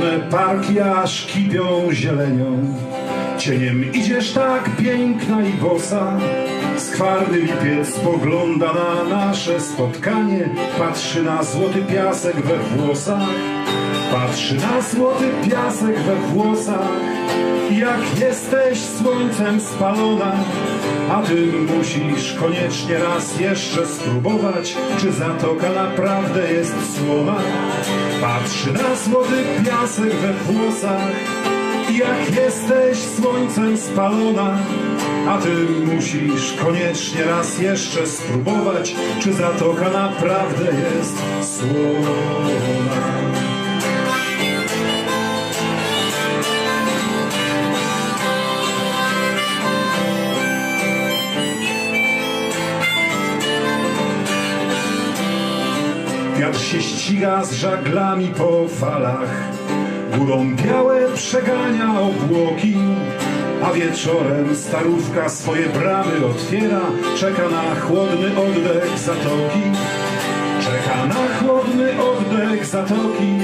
Zielone parki aż kipią zielenią. Cieniem idziesz tak piękna i bosa, skwarny lipiec spogląda na nasze spotkanie, patrzy na złoty piasek we włosach, patrzy na złoty piasek we włosach, jak jesteś słońcem spalona, a ty musisz koniecznie raz jeszcze spróbować, czy zatoka naprawdę jest słona. Patrzy na złoty piasek we włosach, jak jesteś słońcem spalona, a ty musisz koniecznie raz jeszcze spróbować, czy zatoka naprawdę jest słona. Się ściga z żaglami po falach, górą białe przegania obłoki, a wieczorem starówka swoje bramy otwiera, czeka na chłodny oddech zatoki, czeka na chłodny oddech zatoki.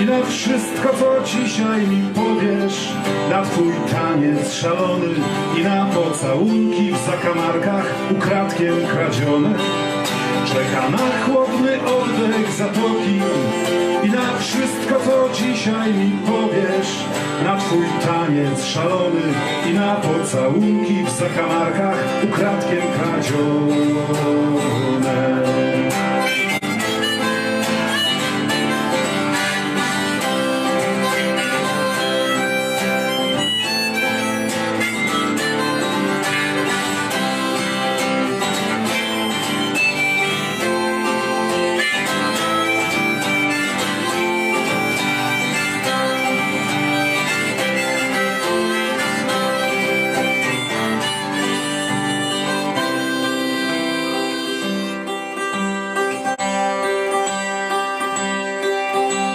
I na wszystko, co dzisiaj mi powiesz, na twój taniec szalony i na pocałunki w zakamarkach ukradkiem kradzione. Czeka na chłodny oddech zatoki i na wszystko, co dzisiaj mi powiesz, na twój taniec szalony i na pocałunki w zakamarkach ukradkiem kradzione.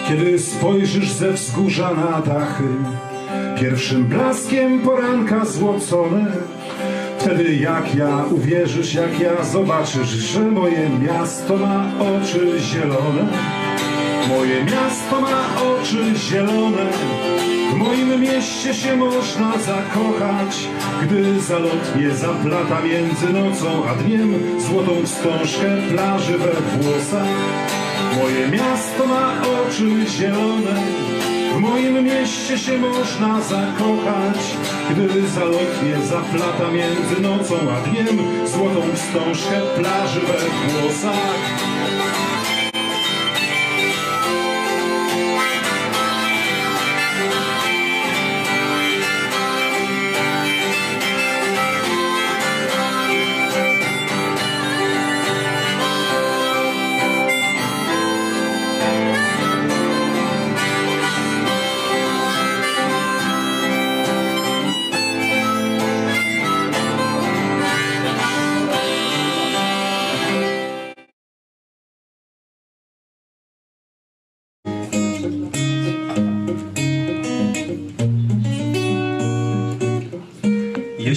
Kiedy spojrzysz ze wzgórza na dachy, pierwszym blaskiem poranka złocone, wtedy jak ja uwierzysz, jak ja zobaczysz, że moje miasto ma oczy zielone. Moje miasto ma oczy zielone, w moim mieście się można zakochać, gdy zalotnie zaplata między nocą a dniem złotą wstążkę plaży we włosach. Moje miasto ma oczy zielone, w moim mieście się można zakochać, gdy zalotnie zaplata między nocą a dniem złotą wstążkę plaży we włosach.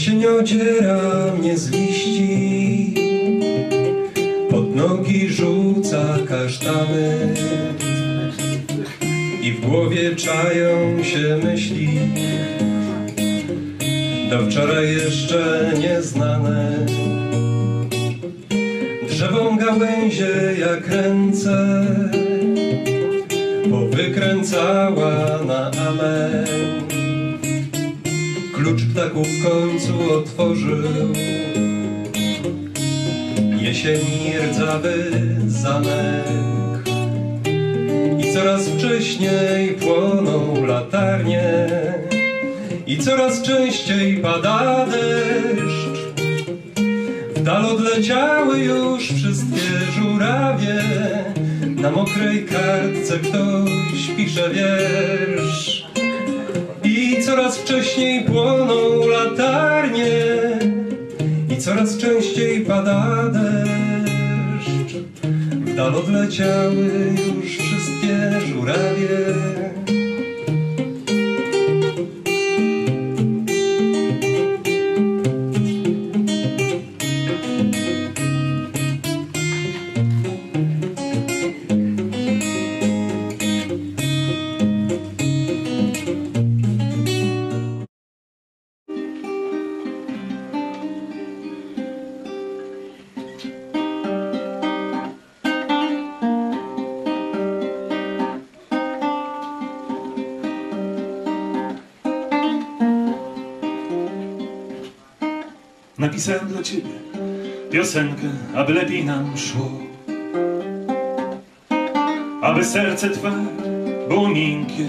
Jesień odziera mnie z liści, pod nogi rzuca kasztany i w głowie czają się myśli, do wczoraj jeszcze nieznane. Drzewom gałęzie jak ręce powykręcała na amen. Klucz ptaków w końcu otworzył. Jesieni rdzawy zamek. I coraz wcześniej płoną latarnie. I coraz częściej pada deszcz. W dal odleciały już wszystkie żurawie. Na mokrej kartce ktoś pisze wiersz i coraz wcześniej płoną latarnie. I coraz częściej pada deszcz. W dal odleciały już wszystkie żurawie napisałem dla ciebie piosenkę, aby lepiej nam szło. Aby serce twe było miękkie,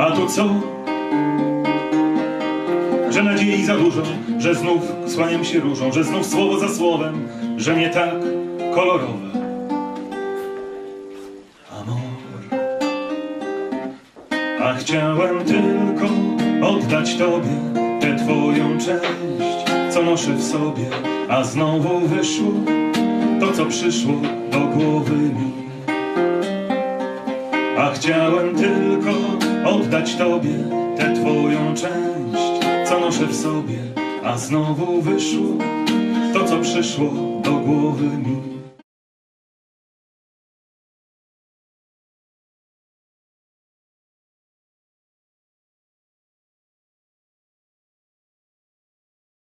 a tu co? Że nadziei za dużo, że znów słaniam się różą, że znów słowo za słowem, że nie tak kolorowe. Amor. A chciałem tylko oddać Tobie tę Twoją część, co noszę w sobie, a znowu wyszło to, co przyszło do głowy mi. A chciałem tylko oddać Tobie tę Twoją część, co noszę w sobie, a znowu wyszło to, co przyszło do głowy mi.